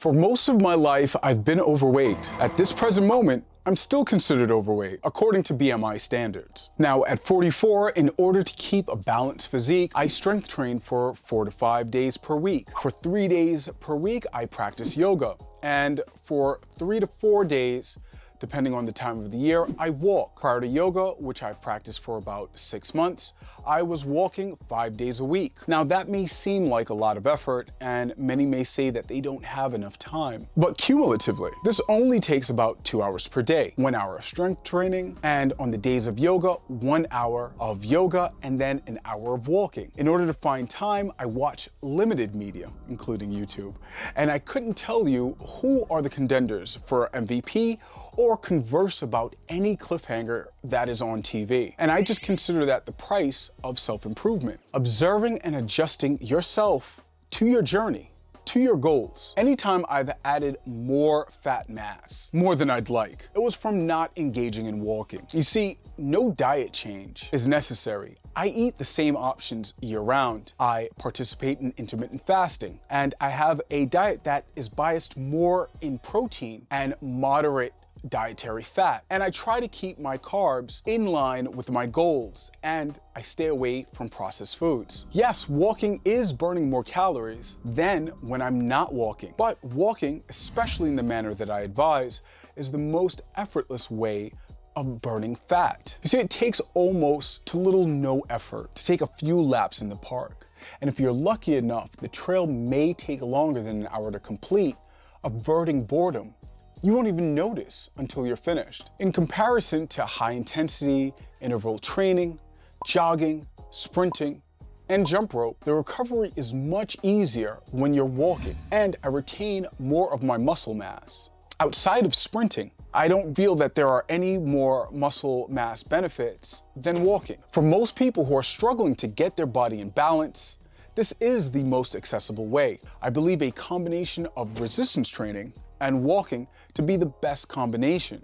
For most of my life, I've been overweight. At this present moment, I'm still considered overweight, according to BMI standards. Now, at 44, in order to keep a balanced physique, I strength train for four to five days per week. For three days per week, I practice yoga. And for three to four days, Depending on the time of the year, I walk. Prior to yoga, which I've practiced for about six months, I was walking five days a week. Now that may seem like a lot of effort and many may say that they don't have enough time, but cumulatively, this only takes about two hours per day, one hour of strength training, and on the days of yoga, one hour of yoga and then an hour of walking. In order to find time, I watch limited media, including YouTube, and I couldn't tell you who are the contenders for MVP or converse about any cliffhanger that is on TV. And I just consider that the price of self-improvement. Observing and adjusting yourself to your journey to your goals. Anytime I've added more fat mass, more than I'd like, it was from not engaging in walking. You see, no diet change is necessary. I eat the same options year round. I participate in intermittent fasting, and I have a diet that is biased more in protein and moderate dietary fat. And I try to keep my carbs in line with my goals and I stay away from processed foods. Yes, walking is burning more calories than when I'm not walking, but walking, especially in the manner that I advise, is the most effortless way of burning fat. You see, it takes almost to little no effort to take a few laps in the park. And if you're lucky enough, the trail may take longer than an hour to complete, averting boredom you won't even notice until you're finished. In comparison to high intensity interval training, jogging, sprinting, and jump rope, the recovery is much easier when you're walking, and I retain more of my muscle mass. Outside of sprinting, I don't feel that there are any more muscle mass benefits than walking. For most people who are struggling to get their body in balance, this is the most accessible way. I believe a combination of resistance training and walking to be the best combination.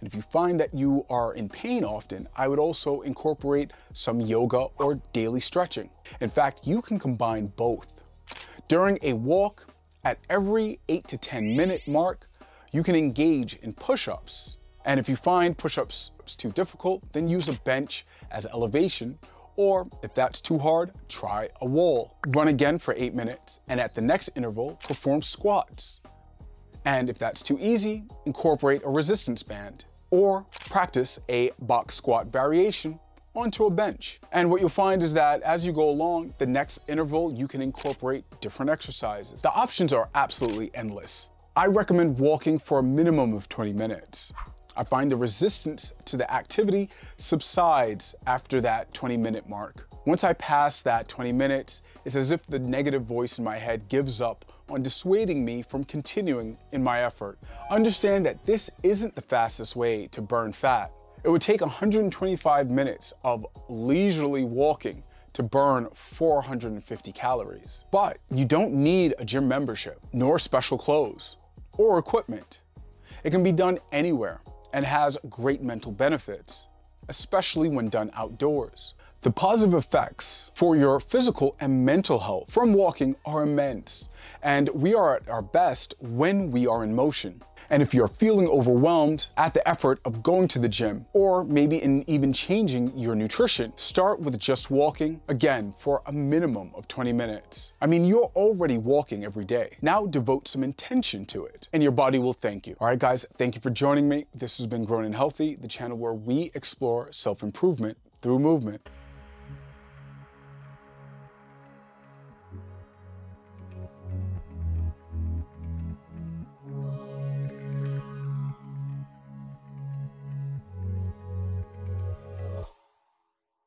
And if you find that you are in pain often, I would also incorporate some yoga or daily stretching. In fact, you can combine both. During a walk, at every 8 to 10 minute mark, you can engage in push-ups. And if you find push-ups too difficult, then use a bench as elevation or if that's too hard, try a wall. Run again for eight minutes, and at the next interval, perform squats. And if that's too easy, incorporate a resistance band or practice a box squat variation onto a bench. And what you'll find is that as you go along, the next interval, you can incorporate different exercises. The options are absolutely endless. I recommend walking for a minimum of 20 minutes. I find the resistance to the activity subsides after that 20 minute mark. Once I pass that 20 minutes, it's as if the negative voice in my head gives up on dissuading me from continuing in my effort. Understand that this isn't the fastest way to burn fat. It would take 125 minutes of leisurely walking to burn 450 calories. But you don't need a gym membership, nor special clothes, or equipment. It can be done anywhere and has great mental benefits, especially when done outdoors. The positive effects for your physical and mental health from walking are immense, and we are at our best when we are in motion. And if you're feeling overwhelmed at the effort of going to the gym, or maybe in even changing your nutrition, start with just walking, again, for a minimum of 20 minutes. I mean, you're already walking every day. Now devote some intention to it, and your body will thank you. All right, guys, thank you for joining me. This has been Grown and Healthy, the channel where we explore self-improvement through movement.